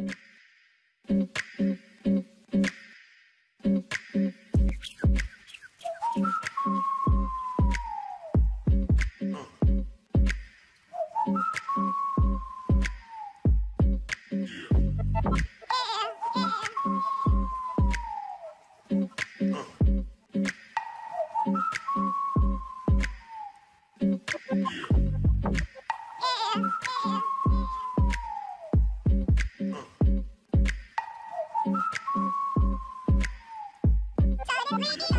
Mm-hmm. Yeah.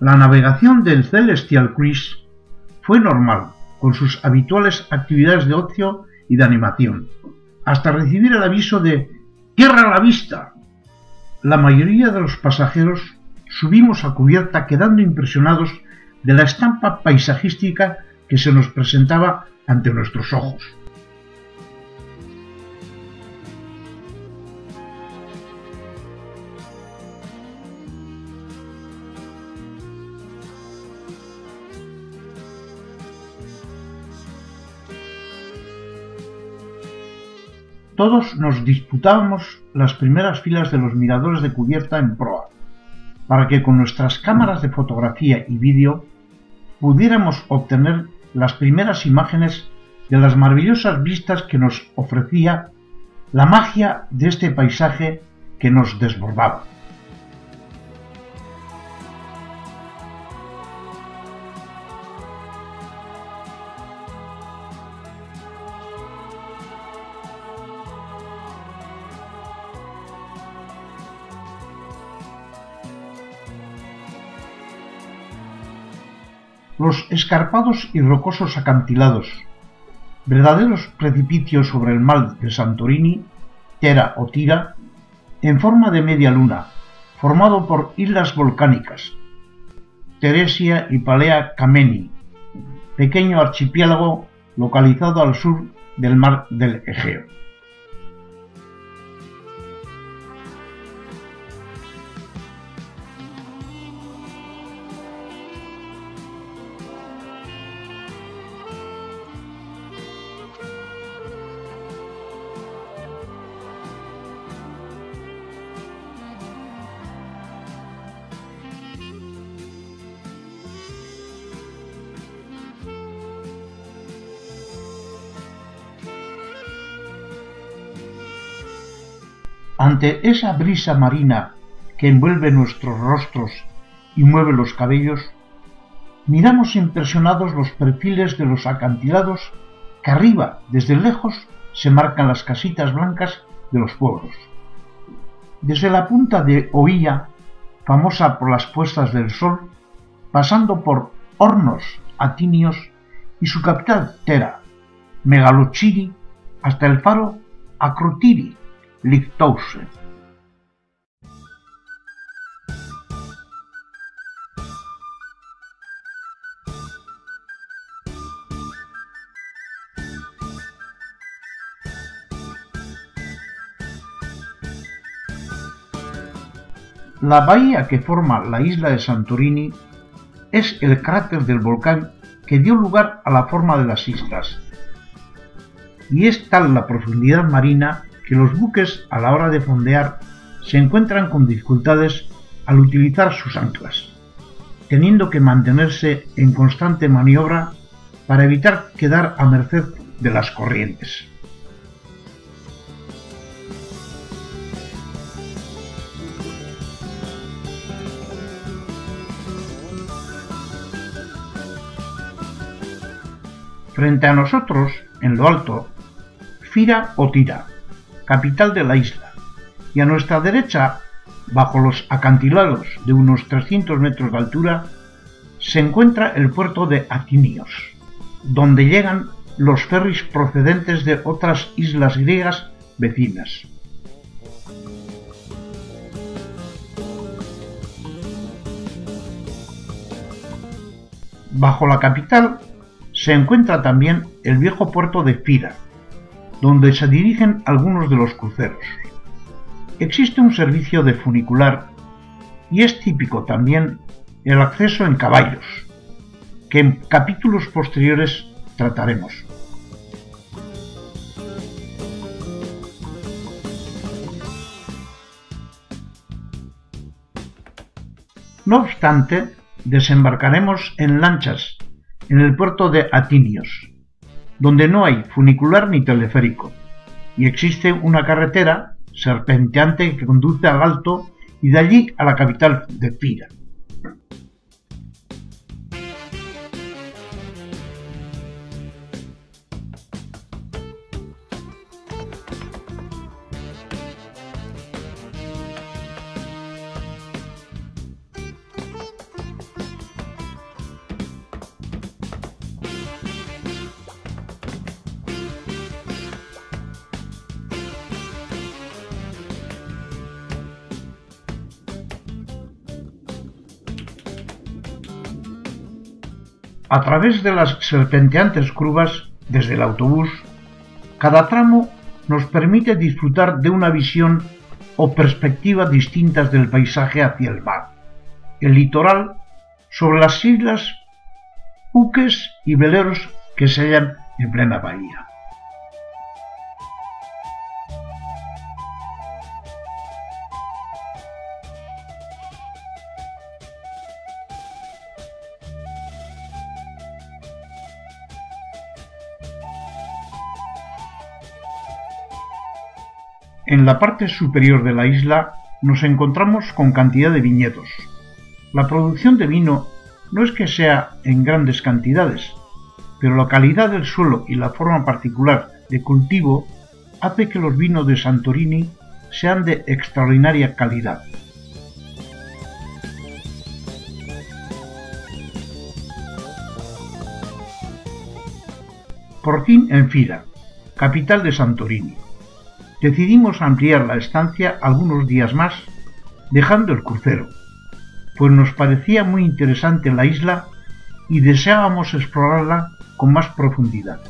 La navegación del Celestial Cruise fue normal, con sus habituales actividades de ocio y de animación, hasta recibir el aviso de ¡Tierra a la vista! La mayoría de los pasajeros subimos a cubierta quedando impresionados de la estampa paisajística que se nos presentaba ante nuestros ojos. Todos nos disputábamos las primeras filas de los miradores de cubierta en proa, para que con nuestras cámaras de fotografía y vídeo pudiéramos obtener las primeras imágenes de las maravillosas vistas que nos ofrecía la magia de este paisaje que nos desbordaba. Los escarpados y rocosos acantilados, verdaderos precipicios sobre el mar de Santorini, Tera o Tira, en forma de media luna, formado por islas volcánicas, Teresia y Palea Kameni, pequeño archipiélago localizado al sur del mar del Egeo. Ante esa brisa marina que envuelve nuestros rostros y mueve los cabellos, miramos impresionados los perfiles de los acantilados que arriba, desde lejos, se marcan las casitas blancas de los pueblos. Desde la punta de Oilla, famosa por las puestas del sol, pasando por Hornos Atinios y su capital Tera, Megalochiri, hasta el faro Acrotiri, la bahía que forma la isla de Santorini es el cráter del volcán que dio lugar a la forma de las islas. Y es tal la profundidad marina que los buques a la hora de fondear se encuentran con dificultades al utilizar sus anclas, teniendo que mantenerse en constante maniobra para evitar quedar a merced de las corrientes. Frente a nosotros, en lo alto, Fira o Tira, capital de la isla, y a nuestra derecha, bajo los acantilados de unos 300 metros de altura, se encuentra el puerto de Atinios, donde llegan los ferries procedentes de otras islas griegas vecinas. Bajo la capital se encuentra también el viejo puerto de Fira, donde se dirigen algunos de los cruceros. Existe un servicio de funicular y es típico también el acceso en caballos, que en capítulos posteriores trataremos. No obstante, desembarcaremos en lanchas en el puerto de Atinios, donde no hay funicular ni teleférico, y existe una carretera serpenteante que conduce al alto y de allí a la capital de Pira. A través de las serpenteantes curvas desde el autobús, cada tramo nos permite disfrutar de una visión o perspectiva distintas del paisaje hacia el mar, el litoral, sobre las islas, buques y veleros que se hallan en plena bahía. En la parte superior de la isla nos encontramos con cantidad de viñedos. La producción de vino no es que sea en grandes cantidades, pero la calidad del suelo y la forma particular de cultivo hace que los vinos de Santorini sean de extraordinaria calidad. Por fin en Fira, capital de Santorini decidimos ampliar la estancia algunos días más, dejando el crucero, pues nos parecía muy interesante la isla y deseábamos explorarla con más profundidad.